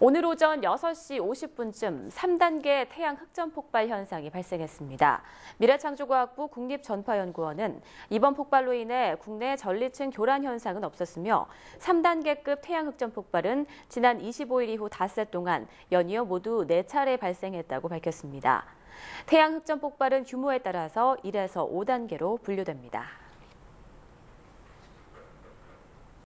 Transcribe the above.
오늘 오전 6시 50분쯤 3단계 태양 흑점 폭발 현상이 발생했습니다. 미래창조과학부 국립전파연구원은 이번 폭발로 인해 국내 전리층 교란 현상은 없었으며 3단계급 태양 흑점 폭발은 지난 25일 이후 닷새 동안 연이어 모두 4차례 발생했다고 밝혔습니다. 태양 흑점 폭발은 규모에 따라서 1에서 5단계로 분류됩니다.